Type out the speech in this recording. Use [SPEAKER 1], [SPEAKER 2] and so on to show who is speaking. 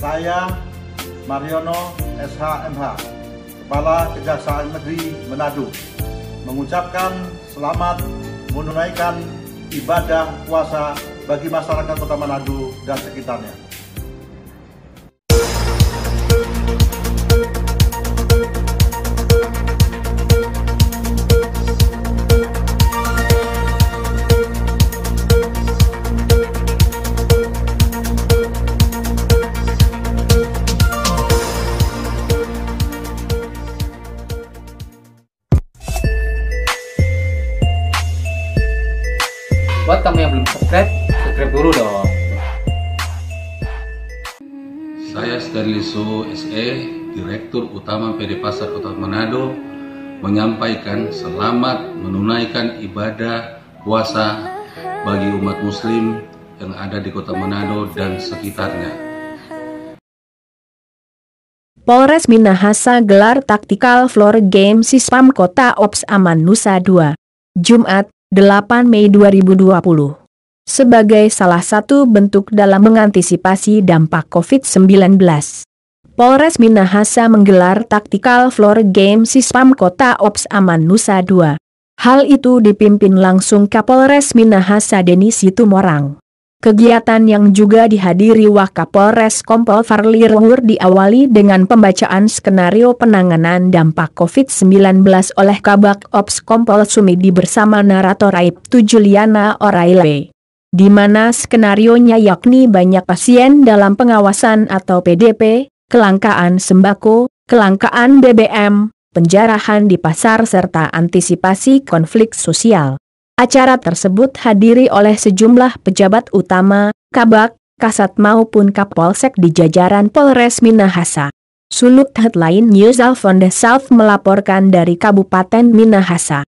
[SPEAKER 1] Saya Mariono SHMH, Kepala Kejaksaan Negeri Manado, mengucapkan selamat menunaikan ibadah puasa bagi masyarakat Kota Manado dan sekitarnya.
[SPEAKER 2] Buat kamu yang belum subscribe, subscribe dulu dong.
[SPEAKER 3] Saya Sterliso SE, Direktur Utama PD Pasar Kota Manado, menyampaikan selamat menunaikan ibadah puasa bagi umat muslim yang ada di Kota Manado dan sekitarnya.
[SPEAKER 4] Polres Minahasa gelar taktikal floor game Sispam Kota Ops Aman Nusa 2. Jumat, 8 Mei 2020. Sebagai salah satu bentuk dalam mengantisipasi dampak COVID-19. Polres Minahasa menggelar taktikal floor game Sispam Kota Ops Aman Nusa 2. Hal itu dipimpin langsung Kapolres Minahasa Deni Situmorang. Kegiatan yang juga dihadiri Wakapolres Kompol Farli Ruhur diawali dengan pembacaan skenario penanganan dampak COVID-19 oleh Kabak Ops Kompol Sumidi bersama narator Aib Tujuliana Oraile. Di mana skenarionya yakni banyak pasien dalam pengawasan atau PDP, kelangkaan sembako, kelangkaan BBM, penjarahan di pasar serta antisipasi konflik sosial. Acara tersebut hadiri oleh sejumlah pejabat utama, kabak, kasat maupun kapolsek di jajaran Polres Minahasa. Sulut Headline News Alfonda South melaporkan dari Kabupaten Minahasa.